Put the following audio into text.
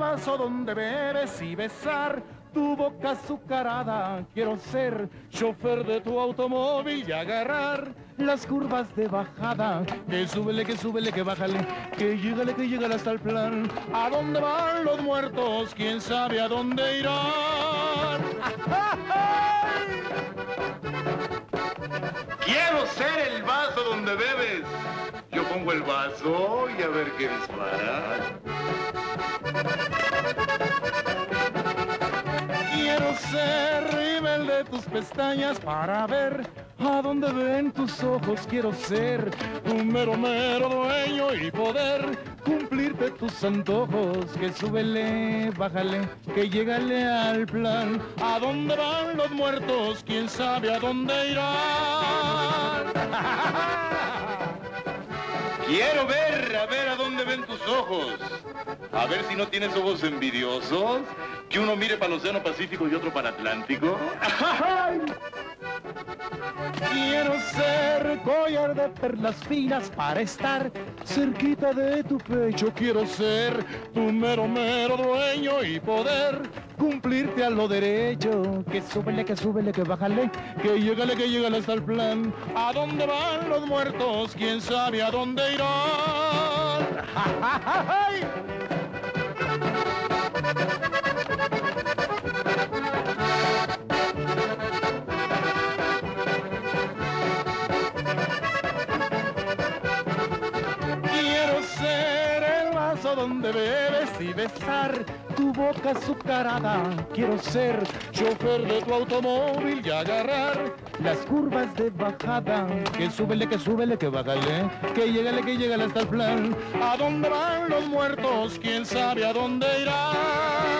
vaso donde bebes y besar tu boca azucarada. Quiero ser chofer de tu automóvil y agarrar las curvas de bajada. Que súbele, que súbele, que bájale, que llegale, que llegale hasta el plan. ¿A dónde van los muertos? ¿Quién sabe a dónde irán? Quiero ser el vaso donde bebes. Pongo el vaso y a ver qué dispara. Quiero ser rímel de tus pestañas para ver a dónde ven tus ojos. Quiero ser tu mero mero dueño y poder cumplirte tus antojos. Que súbele, bájale, que llegale al plan. ¿A dónde van los muertos? ¿Quién sabe a dónde irán? Quiero ver, a ver a dónde ven tus ojos. A ver si no tienes ojos envidiosos. Que uno mire para el Océano Pacífico y otro para Atlántico. Quiero ser collar de perlas finas para estar cerquita de tu pecho. Quiero ser tu mero mero dueño y poder cumplirte a lo derecho. Que súbele, que súbele, que bájale, que llegale, que llegale hasta el plan. ¿A dónde van los muertos? ¿Quién sabe a dónde irán? Quiero vaso donde bebes y besar tu boca azucarada. Quiero ser chofer de tu automóvil y agarrar las curvas de bajada. Que súbele, que súbele, que bájale, que llegale, que llegale hasta el plan. ¿A dónde van los muertos? ¿Quién sabe a dónde irán? ¡Ajú! ¿A